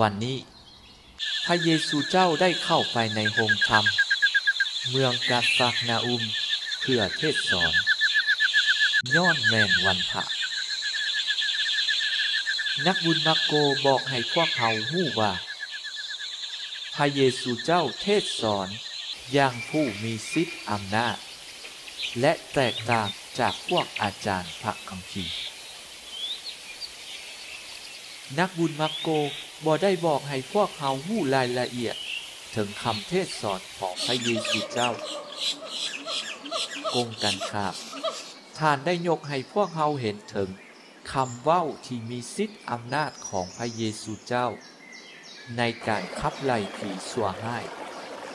วันนี้ พระเยซูเจ้าได้เข้าไปในโรงธรรม เมืองกาฟากนาอุม เพื่อเทศสอนย้อนแม่นวันพระนักบุญมักโกบอกให้พวกเขาหู้ว่า พระเยซูเจ้าเทศสอนอย่างผู้มีสิทธิ์อำนาจ และแตกต่างจากพวกอาจารย์พระคัมภีร์ นักบุญมักโกบ่ได้บอกให้พวกเขาหู้รายละเอียด ถึงคำเทศสอนของพระเยซูเจ้ากงกันครับท่านได้ยกให้พวกเขาเห็นถึงคำเว้าที่มีสิทธิอำนาจของพระเยซูเจ้า ในการขับไล่ผีสัวให้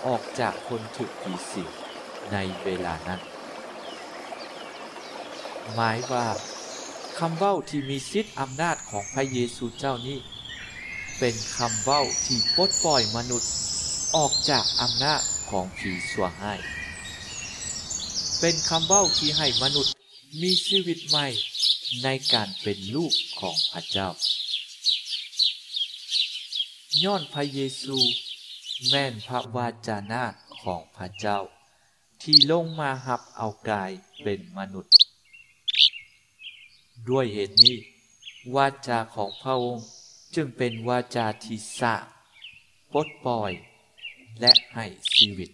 ออกจากคนถูกผีสิงในเวลานั้น หมายว่า คำเว้าที่มีสิทธิ์อำนาจของพระเยซูเจ้านี้ เป็นคำเว้าที่ปลดปล่อยมนุษย์ ออกจากอำนาจของผีสัวห้เป็นคำเว้าที่ให้มนุษย์มีชีวิตใหม่ในการเป็นลูกของพระเจ้า ย้อนพระเยซู แม่นพระวาจานาของพระเจ้า ที่ลงมาหับเอากายเป็นมนุษย์ ด้วยเหตุนี้ วาจาของพระองค์จึงเป็นวาจาที่สร้างปลดปล่อย และให้ชีวิต